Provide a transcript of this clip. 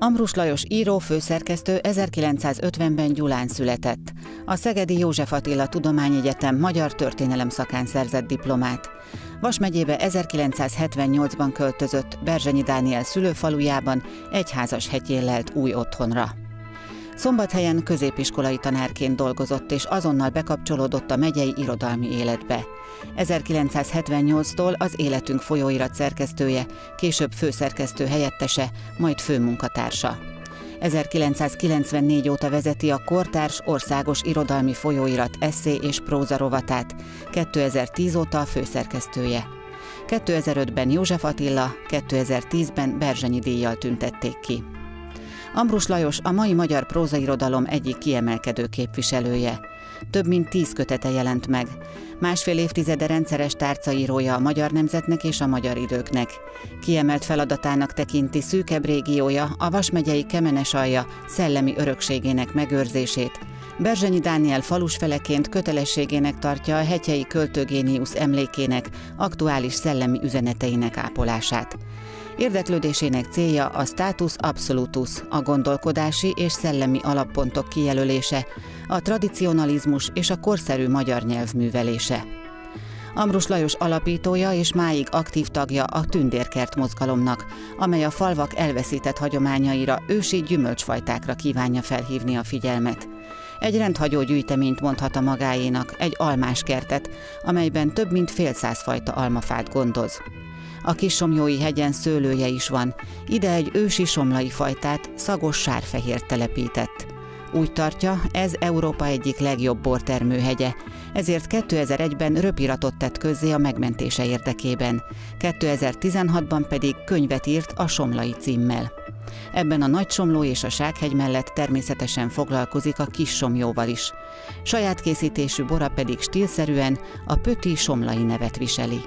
Ambrus Lajos író főszerkesztő 1950-ben Gyulán született. A Szegedi József Attila Tudományegyetem magyar történelem szakán szerzett diplomát. Vas megyébe 1978-ban költözött Berzsenyi Dániel szülőfalujában egyházas hegyén lelt új otthonra. Szombathelyen középiskolai tanárként dolgozott, és azonnal bekapcsolódott a megyei irodalmi életbe. 1978-tól az Életünk folyóirat szerkesztője, később főszerkesztő helyettese, majd főmunkatársa. 1994 óta vezeti a Kortárs Országos Irodalmi Folyóirat eszé és próza rovatát, 2010 óta a főszerkesztője. 2005-ben József Attila, 2010-ben Berzsenyi díjjal tüntették ki. Ambrus Lajos a mai magyar prózairodalom egyik kiemelkedő képviselője. Több mint tíz kötete jelent meg. Másfél évtizede rendszeres tárcaírója a magyar nemzetnek és a magyar időknek. Kiemelt feladatának tekinti szűkebb régiója, a Vas megyei Kemenesalja szellemi örökségének megőrzését, Berzsenyi Dániel falusfeleként kötelességének tartja a Hetyei költőgéniusz emlékének, aktuális szellemi üzeneteinek ápolását. Érdeklődésének célja a status absolutus, a gondolkodási és szellemi alappontok kijelölése, a tradicionalizmus és a korszerű magyar nyelv művelése. Ambrus Lajos alapítója és máig aktív tagja a Tündérkert mozgalomnak, amely a falvak elveszített hagyományaira, ősi gyümölcsfajtákra kívánja felhívni a figyelmet. Egy rendhagyó gyűjteményt mondhat a magáénak, egy almáskertet, amelyben több mint fél száz fajta almafát gondoz. A Kissomjói hegyen szőlője is van, ide egy ősi somlai fajtát, szagos sárfehér telepített. Úgy tartja, ez Európa egyik legjobb bortermőhegye, ezért 2001-ben röpiratot tett közzé a megmentése érdekében, 2016-ban pedig könyvet írt a Somlai címmel. Ebben a Nagy Somló és a Sághegy mellett természetesen foglalkozik a Kis Somjóval is. Saját készítésű bora pedig stílszerűen a Pöti Somlai nevet viseli.